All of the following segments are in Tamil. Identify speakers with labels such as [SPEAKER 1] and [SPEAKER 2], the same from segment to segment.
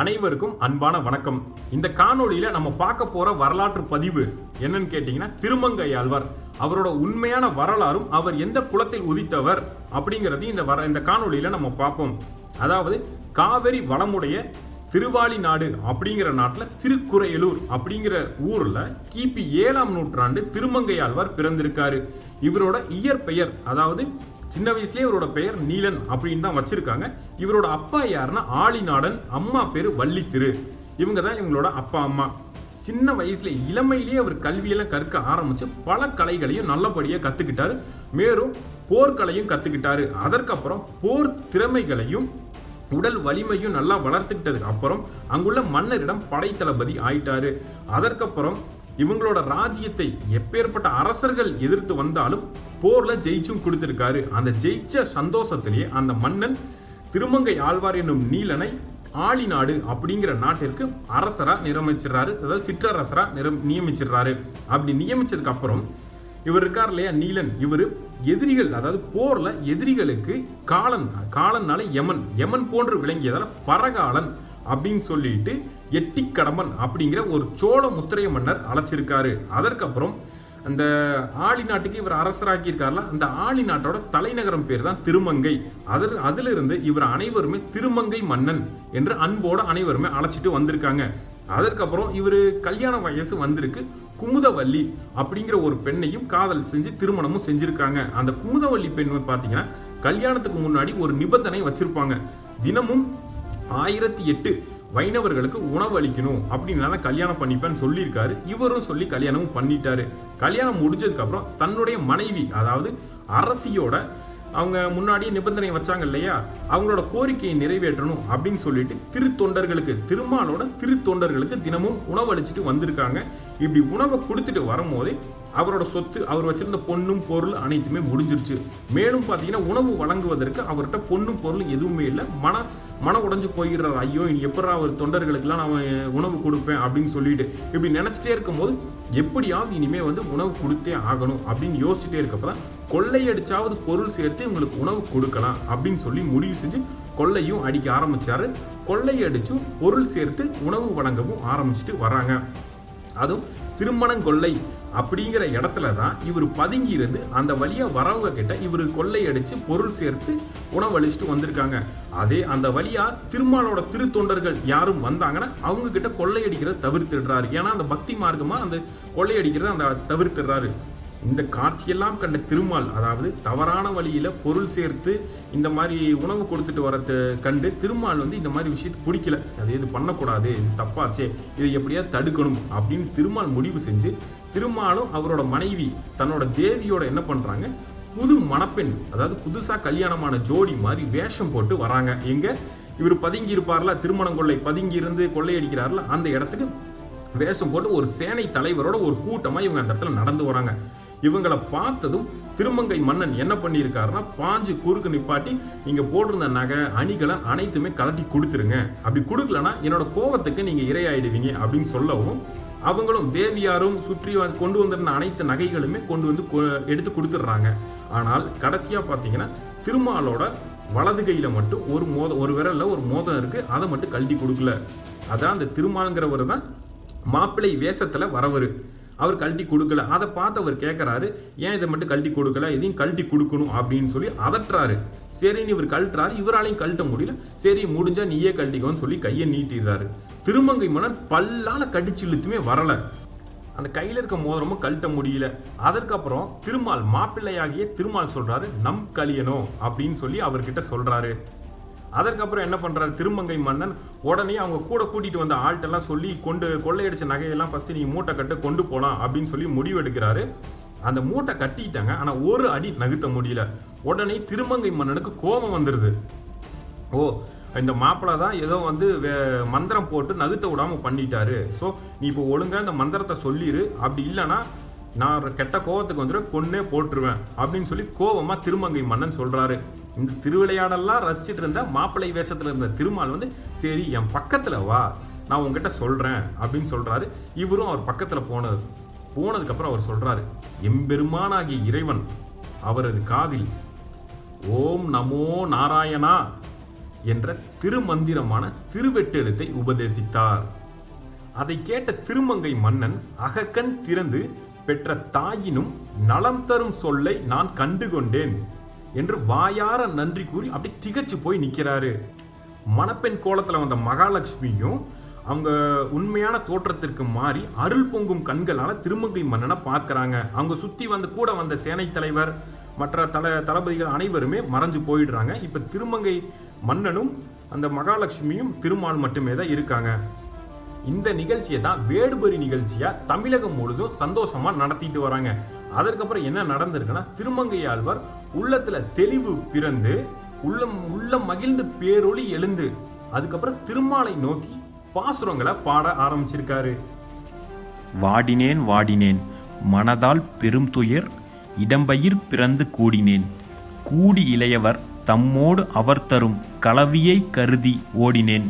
[SPEAKER 1] அனைவருக்கும் அன்பான வணக்கம். இந்த காணொளியில நம்ம பார்க்க போற வரலாற்று பதிவு என்னன்னு கேட்டீங்கன்னா திருமங்கையாழ்வார் அவரோட உண்மையான வரலாறும் அவர் எந்த குலத்தில் உதித்தவர் அப்படிங்கறதையும் இந்த வர இந்த காணொளியில நம்ம பார்ப்போம். அதாவது காவிரி வளமுடைய திருவாளி நாடு அப்படிங்கிற நாட்டில் திருக்குறையலூர் அப்படிங்கிற ஊரில் கிபி ஏழாம் நூற்றாண்டு திருமங்கையாழ்வார் பிறந்திருக்காரு. இவரோட இயற்பெயர் அதாவது சின்ன வயசுலேயே இவரோட பெயர் நீலன் அப்படின்னு தான் வச்சிருக்காங்க. இவரோட அப்பா யாருன்னா ஆளிநாடன் அம்மா பேர் வள்ளித்திரு. இவங்க தான் இவங்களோட அப்பா அம்மா. சின்ன வயசுல இளமையிலேயே அவர் கல்வியெல்லாம் கற்க ஆரம்பிச்சு பல கலைகளையும் நல்லபடியாக கற்றுக்கிட்டாரு மேலும் போர்க்கலையும் கற்றுக்கிட்டாரு அதற்கப்புறம் போர் திறமைகளையும் உடல் வலிமையும் நல்லா வளர்த்துக்கிட்டதுக்கு அப்புறம் அங்குள்ள மன்னரிடம் படைத்தளபதி ஆயிட்டாரு. அதற்கப்புறம் இவங்களோட ராஜ்யத்தை எப்பேற்பட்ட அரசர்கள் எதிர்த்து வந்தாலும் போர்ல ஜெயிச்சும் கொடுத்திருக்காரு. அந்த ஜெயிச்ச சந்தோஷத்திலேயே அந்த மன்னன் திருமங்கை ஆழ்வார் என்னும் நீலனை ஆளிநாடு அப்படிங்கிற நாட்டிற்கு அரசரா நியமிச்சிடுறாரு. அதாவது சிற்றரசரா நிரம் நியமிச்சிடுறாரு. அப்படி நியமிச்சதுக்கு அப்புறம் இவர் இருக்கார் இல்லையா? நீலன். இவர் எதிரிகள் அதாவது போர்ல எதிரிகளுக்கு காலன் காலன்னால யமன். யமன் போன்று விளங்கியதால பரகாலன் அப்படின்னு சொல்லிட்டு எட்டிக்கடம்பன் அப்படிங்கிற ஒரு சோழ முத்திரைய மன்னர் அழைச்சிருக்காரு. அதற்கப்புறம் அந்த ஆளி நாட்டுக்கு இவர் அரசராக்கியிருக்காருல அந்த ஆளி நாட்டோட தலைநகரம் பேர் தான் திருமங்கை. அதில் அதிலிருந்து இவர் அனைவருமே திருமங்கை மன்னன் என்று அன்போட அனைவருமே அழைச்சிட்டு வந்திருக்காங்க. அதற்கப்புறம் இவர் கல்யாண வயசு வந்திருக்கு குமுதவல்லி அப்படிங்கிற ஒரு பெண்ணையும் காதல் செஞ்சு திருமணமும் செஞ்சுருக்காங்க. அந்த குமுதவல்லி பெண் பார்த்தீங்கன்னா கல்யாணத்துக்கு முன்னாடி ஒரு நிபந்தனை வச்சிருப்பாங்க. தினமும் ஆயிரத்தி எட்டு வைணவர்களுக்கு உணவு அளிக்கணும் அப்படின்னு தான் கல்யாணம் பண்ணிப்பேன்னு சொல்லியிருக்காரு. இவரும் சொல்லி கல்யாணமும் பண்ணிட்டாரு. கல்யாணம் முடிஞ்சதுக்கப்புறம் தன்னுடைய மனைவி அதாவது அரசியோட அவங்க முன்னாடியே நிபந்தனை வச்சாங்க இல்லையா? அவங்களோட கோரிக்கையை நிறைவேற்றணும் அப்படின்னு சொல்லிட்டு திருத்தொண்டர்களுக்கு திருமாலோட திருத்தொண்டர்களுக்கு தினமும் உணவு அளிச்சுட்டு வந்திருக்காங்க. இப்படி உணவை கொடுத்துட்டு வரும்போதே அவரோட சொத்து அவர் வச்சிருந்த பொண்ணும் பொருள் அனைத்துமே முடிஞ்சிருச்சு. மேலும் பார்த்தீங்கன்னா உணவு வழங்குவதற்கு அவர்கிட்ட பொண்ணும் பொருள் எதுவுமே இல்லை. மன மன உடைஞ்சு போயிடுறாரு ஐயோ இனி எப்படா ஒரு தொண்டர்களுக்கெல்லாம் நான் உணவு கொடுப்பேன் அப்படின்னு சொல்லிட்டு இப்படி நினச்சிட்டே இருக்கும்போது எப்படியாவது இனிமேல் வந்து உணவு கொடுத்தே ஆகணும் அப்படின்னு யோசிச்சுட்டே இருக்கப்பதான் கொள்ளையடிச்சாவது பொருள் சேர்த்து இவங்களுக்கு உணவு கொடுக்கலாம் அப்படின்னு சொல்லி முடிவு செஞ்சு கொள்ளையும் அடிக்க ஆரம்பிச்சாரு. கொள்ளையடிச்சும் பொருள் சேர்த்து உணவு வழங்கவும் ஆரம்பிச்சுட்டு வராங்க. அதுவும் திருமணங்கொள்ளை அப்படிங்கிற இடத்துல தான் இவர் பதுங்கி இருந்து அந்த வழியாக வரவங்க கிட்ட இவர் கொள்ளையடித்து பொருள் சேர்த்து உணவழிச்சிட்டு வந்திருக்காங்க. அதே அந்த வழியாக திருமாலோட திருத்தொண்டர்கள் யாரும் வந்தாங்கன்னா அவங்க கிட்ட கொள்ளையடிக்கிறத தவிர்த்துடுறாரு. ஏன்னா அந்த பக்தி மார்க்கமாக அந்த கொள்ளையடிக்கிறத அந்த தவிர்த்துடுறாரு. இந்த காட்சியெல்லாம் கண்ட திருமால் அதாவது தவறான வழியில் பொருள் சேர்த்து இந்த மாதிரி உணவு கொடுத்துட்டு வரது கண்டு திருமால் வந்து இந்த மாதிரி விஷயத்தை பிடிக்கல. அது இது பண்ணக்கூடாது இது தப்பாச்சே இதை எப்படியாவது தடுக்கணும் அப்படின்னு திருமால் முடிவு செஞ்சு திருமாலும் அவரோட மனைவி தன்னோட தேவியோட என்ன பண்றாங்க? புது மணப்பெண் அதாவது புதுசாக கல்யாணமான ஜோடி மாதிரி வேஷம் போட்டு வராங்க. எங்க? இவர் பதுங்கி இருப்பார்ல திருமணம் கொள்ளை பதுங்கி இருந்து கொள்ளையடிக்கிறார்ல அந்த இடத்துக்கு வேஷம் போட்டு ஒரு சேனை தலைவரோட ஒரு கூட்டமாக இவங்க அந்த இடத்துல நடந்து வராங்க. இவங்களை பார்த்ததும் திருமங்கை மன்னன் என்ன பண்ணியிருக்காருன்னா பாஞ்சு குறுக்கு நிப்பாட்டி நீங்க போட்டிருந்த நகை அணிகளை அனைத்துமே கலட்டி கொடுத்துருங்க. அப்படி கொடுக்கலன்னா என்னோட கோவத்துக்கு நீங்க இரையாயிடுவீங்க அப்படின்னு சொல்லவும் அவங்களும் தேவியாரும் சுற்றி வந்து கொண்டு வந்திருந்த அனைத்து நகைகளுமே கொண்டு வந்து கொ- எடுத்து கொடுத்துட்றாங்க. ஆனால் கடைசியாக பார்த்தீங்கன்னா திருமாலோட வலது கையில் மட்டும் ஒரு மோத ஒரு விரல்ல ஒரு மோதம் இருக்குது அதை மட்டும் கழட்டி கொடுக்கல. அதான் அந்த திருமாலுங்கிறவர் தான் மாப்பிள்ளை வேஷத்தில் வரவர். அவர் கழட்டி கொடுக்கல. அதை பார்த்து அவர் கேட்குறாரு ஏன் இதை மட்டும் கழட்டி கொடுக்கல? இதையும் கழட்டி கொடுக்கணும் அப்படின்னு சொல்லி அதட்டுறாரு. சரின்னு இவர் கழட்டுறாரு. இவராலையும் கழட்ட முடியல. சரி முடிஞ்சால் நீயே கழட்டிக்கோன்னு சொல்லி கையை நீட்டிடுறாரு. திருமங்கை மன்னன் பல்லால கடிச்சு இழுத்துமே வரல. அந்த கையில் இருக்க மோதிரமும் கழட்ட முடியல. அதற்கப்புறம் திருமால் மாப்பிள்ளையாகிய திருமால் சொல்றாரு நம் கலியனோ அப்படின்னு சொல்லி அவர்கிட்ட சொல்றாரு. அதற்கப்புறம் என்ன பண்ணுறாரு திருமங்கை மன்னன்? உடனே அவங்க கூட கூட்டிகிட்டு வந்த ஆள்கிட்டலாம் சொல்லி கொண்டு கொள்ளையடிச்ச நகையெல்லாம் ஃபஸ்ட்டு நீங்கள் மூட்டை கட்டு கொண்டு போகலாம் அப்படின்னு சொல்லி முடிவெடுக்கிறாரு அந்த மூட்டை கட்டிட்டாங்க ஆனால் ஒரு அடி நகுத்த முடியல. உடனே திருமங்கை மன்னனுக்கு கோபம் வந்துடுது ஓ இந்த மாப்பிள்ளை தான் ஏதோ வந்து வே- மந்திரம் போட்டு நகுத்த விடாமல் பண்ணிட்டாரு. ஸோ நீ இப்போ ஒழுங்காக இந்த மந்திரத்தை சொல்லிடு அப்படி இல்லைன்னா நான் ஒரு கெட்ட கோவத்துக்கு வந்துட்டு கொன்னே போட்டுருவேன் அப்படின்னு சொல்லி கோவமாக திருமங்கை மன்னன் சொல்கிறாரு இந்த திருவிளையாடெல்லாம் ரசிச்சுட்டு இருந்த மாப்பிள்ளை வேஷத்தில் இருந்த திருமால் வந்து சரி என் பக்கத்தில் வா. நான் உங்ககிட்ட சொல்கிறேன் அப்படின்னு சொல்கிறாரு இவரும் அவர் பக்கத்தில் போனது போனதுக்கப்புறம் அவர் சொல்கிறாரு எம்பெருமானாகிய இறைவன் அவரது காதில் ஓம் நமோ நாராயணா என்ற திருமந்திரமான திருவெட்டெழுத்தை உபதேசித்தார். அதை கேட்ட திருமங்கை மன்னன் அகக்கண் திறந்து பெற்ற தாயினும் நலம் தரும் சொல்லை நான் கண்டுகொண்டேன் என்று வாயார நன்றி கூறி அப்படி திகச்சு போய் நிற்கிறாரு மணப்பெண் கோலத்தில் வந்த மகாலட்சுமியும் அவங்க உண்மையான தோற்றத்திற்கு மாறி அருள் பொங்கும் கண்களால் திருமங்கை மன்னனை பார்க்குறாங்க. அவங்க சுற்றி வந்து கூட வந்த சேனை தலைவர் மற்ற தல தளபதிகள் அனைவருமே மறைஞ்சு போயிடுறாங்க. இப்போ திருமங்கை மன்னனும் அந்த மகாலட்சுமியும் திருமால் மட்டுமே தான் இருக்காங்க. இந்த நிகழ்ச்சியை தான் வேடுபரி நிகழ்ச்சியாக தமிழகம் முழுதும் சந்தோஷமாக நடத்திட்டு வராங்க. அதற்கப்புறம் என்ன நடந்திருக்குன்னா திருமங்கை ஆழ்வார் உள்ளத்தில் தெளிவு பிறந்து உள்ளம் உள்ளம் மகிழ்ந்து பேரொளி எழுந்து அதுக்கப்புறம் திருமாலை நோக்கி பாசுரங்களை பாட ஆரம்பிச்சிருக்காரு.
[SPEAKER 2] வாடினேன் வாடினேன் மனதால் பெரும் துயர் இடம்பயிர் பிறந்து கூடினேன். கூடி இளையவர் தம்மோடு அவர் தரும் கலவியை கருதி ஓடினேன்.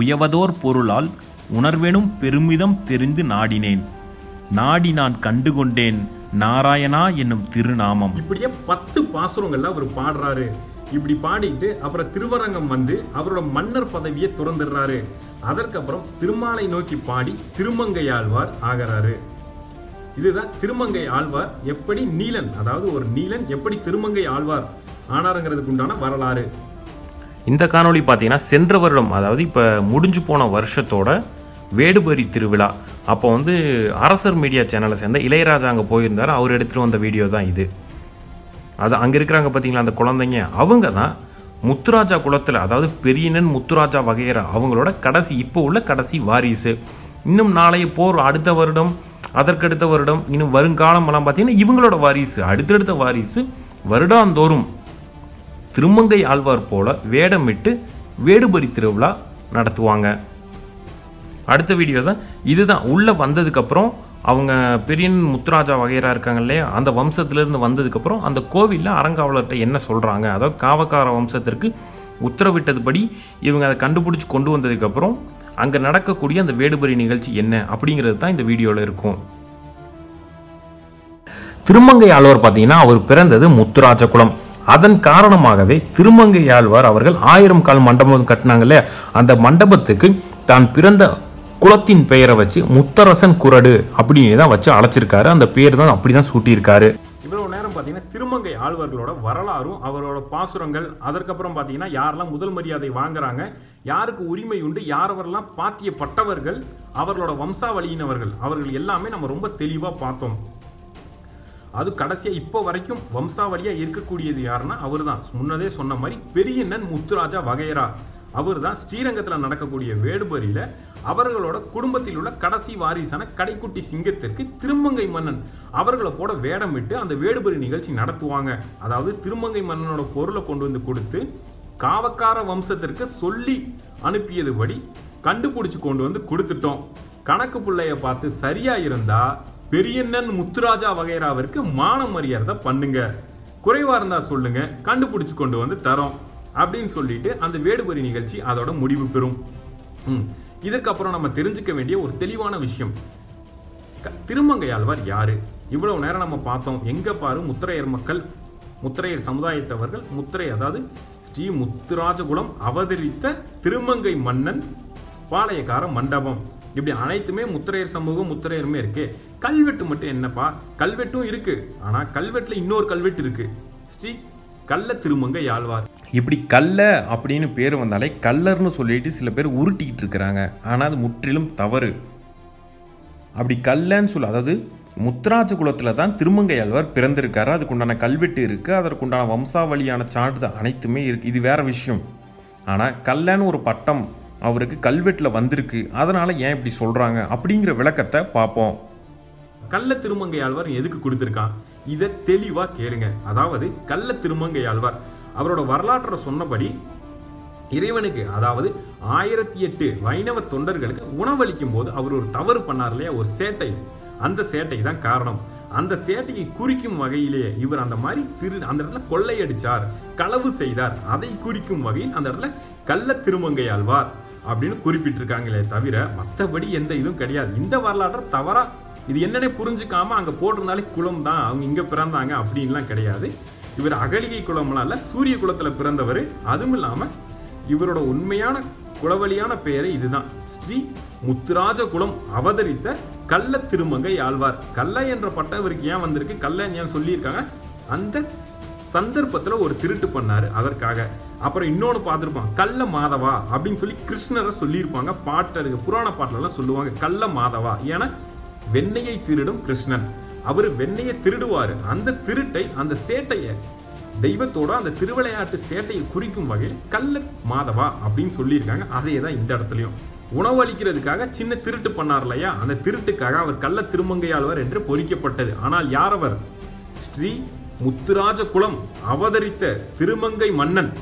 [SPEAKER 2] உயவதோர் பொருளால் உணர்வெனும் பெருமிதம் தெரிந்து நாடினேன். நாடி நான் கண்டுகொண்டேன் நாராயணா என்னும் திருநாமம்.
[SPEAKER 1] இப்படியே பத்து பாசுரங்கள்ல அவர் பாடுறாரு. இப்படி பாடிட்டு அப்புறம் திருவரங்கம் வந்து அவரோட மன்னர் பதவியை துறந்துடுறாரு. அதற்கப்புறம் திருமாலை நோக்கி பாடி திருமங்கை ஆழ்வார் ஆகிறாரு. இதுதான் திருமங்கை ஆழ்வார் எப்படி நீலன் அதாவது ஒரு நீலன் எப்படி திருமங்கை ஆழ்வார் ஆனாருங்கிறதுக்கு உண்டான வரலாறு.
[SPEAKER 2] இந்த காணொளி பார்த்தீங்கன்னா சென்ற வருடம் அதாவது இப்போ முடிஞ்சு போன வருஷத்தோட வேடுபரி திருவிழா. அப்போ வந்து அரசர் மீடியா சேனலை சேர்ந்த இளையராஜா அங்கே போயிருந்தார். அவர் எடுத்துகிட்டு வந்த வீடியோ தான் இது. அது அங்கே இருக்கிறாங்க பார்த்தீங்களா அந்த குழந்தைங்க? அவங்க தான் முத்துராஜா குலத்தில் அதாவது பெரியனன் முத்துராஜா வகையரா அவங்களோட கடைசி இப்போ உள்ள கடைசி வாரிசு. இன்னும் நாளைய போர் அடுத்த வருடம் அதற்கடுத்த வருடம் இன்னும் வருங்காலமெல்லாம் பார்த்தீங்கன்னா இவங்களோட வாரிசு அடுத்தடுத்த வாரிசு வருடாந்தோறும் திருமங்கை ஆழ்வார் போல வேடமிட்டு வேடுபரி திருவிழா நடத்துவாங்க. அடுத்த வீடியோ தான். இதுதான். உள்ளே வந்ததுக்கப்புறம் அவங்க பெரியன் முத்துராஜா வகைரா இருக்காங்க இல்லையா? அந்த வம்சத்திலேருந்து வந்ததுக்கப்புறம் அந்த கோவிலில் அறங்காவலர்கிட்ட என்ன சொல்கிறாங்க அதாவது காவக்கார வம்சத்திற்கு உத்தரவிட்டதுபடி இவங்க அதை கண்டுபிடிச்சி கொண்டு வந்ததுக்கப்புறம் அங்கே நடக்கக்கூடிய அந்த வேடுபரி நிகழ்ச்சி என்ன? அப்படிங்கிறது தான் இந்த வீடியோவில் இருக்கும். திருமங்கை ஆழ்வார் பார்த்தீங்கன்னா அவர் பிறந்தது முத்துராஜ குலம் அதன் காரணமாகவே திருமங்கை ஆழ்வார் அவர்கள் ஆயிரம் கால் மண்டபம் கட்டினாங்களே அந்த மண்டபத்துக்கு தான் பிறந்த குலத்தின் பெயரை வச்சு முத்தரசன் குரடு அப்படின்னு தான் வச்சு அழைச்சிருக்காரு. அந்த பேர் தான் அப்படி தான் சூட்டியிருக்காரு.
[SPEAKER 1] இவ்வளவு நேரம் பார்த்தீங்கன்னா திருமங்கை ஆழ்வார்களோட வரலாறும் அவரோட பாசுரங்கள் அதற்கப்புறம் பார்த்தீங்கன்னா யாரெல்லாம் முதல் மரியாதை வாங்குறாங்க யாருக்கு உரிமை உண்டு யாரவரெல்லாம் பாத்தியப்பட்டவர்கள் அவர்களோட வம்சாவளியினவர்கள் அவர்கள் எல்லாமே நம்ம ரொம்ப தெளிவாக பார்த்தோம். அது கடைசியாக இப்போ வரைக்கும் வம்சாவளியாக இருக்கக்கூடியது யாருன்னா அவர் தான் முன்னதே சொன்ன மாதிரி பெரியண்ணன் முத்துராஜா வகையரா அவர் தான் ஸ்ரீரங்கத்தில் நடக்கக்கூடிய வேடுபரியில் அவர்களோட குடும்பத்தில் உள்ள கடைசி வாரிசான கடைக்குட்டி சிங்கத்திற்கு திருமங்கை மன்னன் அவர்களை போட வேடம் விட்டு அந்த வேடுபரி நிகழ்ச்சி நடத்துவாங்க. அதாவது திருமங்கை மன்னனோட பொருளை கொண்டு வந்து கொடுத்து காவக்கார வம்சத்திற்கு சொல்லி அனுப்பியதுபடி கண்டுபிடிச்சி கொண்டு வந்து கொடுத்துட்டோம். கணக்கு பிள்ளைய பார்த்து சரியா இருந்தா பெரியண்ணன் முத்துராஜா வகைராவிற்கு மான மரியாதை பண்ணுங்க. குறைவாக இருந்தால் சொல்லுங்க கண்டுபிடிச்சி கொண்டு வந்து தரோம் அப்படின்னு சொல்லிட்டு அந்த வேடுபரி நிகழ்ச்சி அதோட முடிவு பெறும். இதற்கப்புறம் நம்ம தெரிஞ்சுக்க வேண்டிய ஒரு தெளிவான விஷயம். க- திருமங்கையாழ்வார் யாரு? இவ்வளவு நேரம் நம்ம பார்த்தோம். எங்க பாரு முத்திரையர் மக்கள் முத்திரையர் சமுதாயத்தவர்கள் முத்திரை அதாவது ஸ்ரீ முத்துராஜகுலம் அவதரித்த திருமங்கை மன்னன் பாளையக்கார மண்டபம். இப்படி அனைத்துமே முத்திரையர் சமூகம் முத்திரையருமே இருக்கு. கல்வெட்டு மட்டும் என்னப்பா? கல்வெட்டும் இருக்கு. ஆனா கல்வெட்டுல இன்னொரு கல்வெட்டு இருக்கு. ஸ்ரீ கள்ள திருமங்கை ஆழ்வார்
[SPEAKER 2] இப்படி கல்ல அப்படின்னு பேர் வந்தாலே கல்லர்னு சொல்லிட்டு சில பேர் உருட்டிக்கிட்டு இருக்கிறாங்க. ஆனால் அது முற்றிலும் தவறு. அப்படி கல்லன்னு சொல்ல அதாவது முத்துராஜ குலத்தில் தான் திருமங்கையாழ்வார் பிறந்திருக்காரு. அதுக்குண்டான கல்வெட்டு இருக்குது அதற்குண்டான வம்சாவளியான சான்றிதழ் அனைத்துமே இருக்குது இது வேறு விஷயம். ஆனால் கல்லன்னு ஒரு பட்டம் அவருக்கு கல்வெட்டில் வந்திருக்கு. அதனால் ஏன் இப்படி சொல்கிறாங்க அப்படிங்கிற விளக்கத்தை பார்ப்போம்.
[SPEAKER 1] கள்ள திருமங்கையாழ்வார் எதுக்கு கொடுத்துருக்கான்? இதை தெளிவாக கேளுங்க. அதாவது கள்ள திருமங்கையாழ்வார் அவரோட வரலாற்றை சொன்னபடி இறைவனுக்கு அதாவது ஆயிரத்தி எட்டு வைணவ தொண்டர்களுக்கு உணவளிக்கும் போது அவர் ஒரு தவறு பண்ணார் இல்லையா? ஒரு சேட்டை. அந்த சேட்டை தான் காரணம். அந்த சேட்டையை குறிக்கும் வகையிலேயே இவர் அந்த மாதிரி திரு அந்த இடத்துல கொள்ளையடிச்சார் களவு செய்தார். அதை குறிக்கும் வகையில் அந்த இடத்துல கள்ள திருமங்கை ஆழ்வார் அப்படின்னு குறிப்பிட்டிருக்காங்களே தவிர மற்றபடி எந்த இதுவும் கிடையாது. இந்த வரலாற்றை தவறாக இது என்னன்னே புரிஞ்சுக்காம அங்கே போட்டிருந்தாலே குளம் தான் அவங்க இங்கே பிறந்தாங்க அப்படின்லாம் கிடையாது. இவர் அகலிகை குளம்லாம் இல்லை சூரிய குலத்துல பிறந்தவர். அதுவும் இல்லாமல் இவரோட உண்மையான குளவழியான பெயர் இதுதான். ஸ்ரீ முத்துராஜ குலம் அவதரித்த கள்ள திருமங்கை ஆழ்வார். கள்ள என்ற பட்டம் இவருக்கு ஏன் வந்திருக்கு? கள்ளன் ஏன் சொல்லியிருக்காங்க? அந்த சந்தர்ப்பத்தில் ஒரு திருட்டு பண்ணார் அதற்காக. அப்புறம் இன்னொன்று பார்த்துருப்பான் கள்ள மாதவா அப்படின்னு சொல்லி கிருஷ்ணரை சொல்லியிருப்பாங்க பாட்டு புராண பாட்டுல சொல்லுவாங்க கள்ள மாதவா. ஏன்னா வெண்ணையை திருடும் கிருஷ்ணன். அவர் வெண்ணையை திருடுவார். அந்த திருட்டை அந்த சேட்டையை தெய்வத்தோட அந்த திருவிளையாட்டு சேட்டையை குறிக்கும் வகையில் கள்ள மாதவா அப்படின்னு சொல்லியிருக்காங்க. அதே தான் இந்த இடத்துலையும். உணவு அளிக்கிறதுக்காக சின்ன திருட்டு பண்ணார் இல்லையா? அந்த திருட்டுக்காக அவர் கள்ள திருமங்கையாழ்வார் என்று பொறிக்கப்பட்டது. ஆனால் யார் அவர்? ஸ்ரீ முத்துராஜ குலம் அவதரித்த திருமங்கை மன்னன்.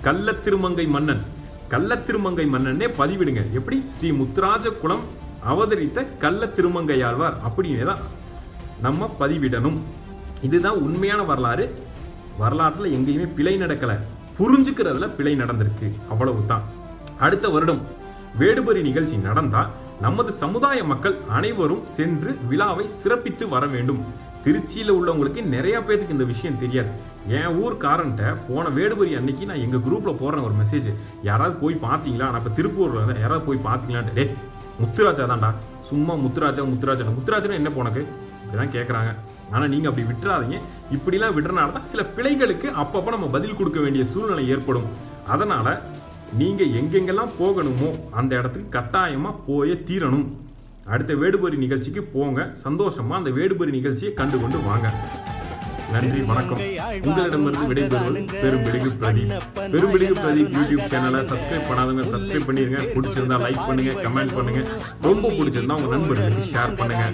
[SPEAKER 1] கள்ள திருமங்கை மன்னன். கள்ள திருமங்கை மன்னனே பதிவிடுங்க. எப்படி? ஸ்ரீ முத்துராஜ குலம் அவதரித்த கள்ள திருமங்கையாழ்வார் அப்படின்னு தான் நம்ம பதிவிடணும். இதுதான் உண்மையான வரலாறு. வரலாற்றில் எங்கேயுமே பிழை நடக்கலை. புரிஞ்சுக்கிறதுல பிழை நடந்திருக்கு. அவ்வளவுதான். அடுத்த வருடம் வேடுபரி நிகழ்ச்சி நடந்தால் நமது சமுதாய மக்கள் அனைவரும் சென்று விழாவை சிறப்பித்து வர வேண்டும். திருச்சியில் உள்ளவங்களுக்கு நிறையா பேத்துக்கு இந்த விஷயம் தெரியாது. என் ஊர்காரன்ட்ட போன வேடுபரி அன்னைக்கு நான் எங்கள் குரூப்பில் போடுறேன் ஒரு மெசேஜ் யாராவது போய் பார்த்தீங்களா நான் இப்போ திருப்பூரில் இருந்தேன் யாராவது போய் பார்த்தீங்களான்ட்டு டே முத்துராஜா தான்டா. சும்மா முத்துராஜா முத்துராஜா முத்துராஜனா என்ன போனக்கு இப்படிதான் கேட்குறாங்க ஆனால் நீங்கள் அப்படி விட்டுறாதீங்க. இப்படிலாம் விடுறனால தான் சில பிழைகளுக்கு அப்பப்போ நம்ம பதில் கொடுக்க வேண்டிய சூழ்நிலை ஏற்படும். அதனால் நீங்கள் எங்கெங்கெல்லாம் போகணுமோ அந்த இடத்துக்கு கட்டாயமாக போயே தீரணும். அடுத்த வேடுபரி நிகழ்ச்சிக்கு போங்க. சந்தோஷமா அந்த வேடுபரி நிகழ்ச்சியை கண்டு கொண்டு வாங்க. நன்றி வணக்கம். உங்களிடமிருந்து விடைபெறுவது பெரும்பிடுகு பிரதீப். பெரும்பிடுகு பிரதீப் யூடியூப் சேனலை சப்ஸ்கிரைப் பண்ணாதவங்க சப்ஸ்கிரைப் பண்ணிருங்க. பிடிச்சிருந்தா லைக் பண்ணுங்க கமெண்ட் பண்ணுங்க. ரொம்ப பிடிச்சிருந்தா உங்க நண்பர்களுக்கு ஷேர் பண்ணுங்க.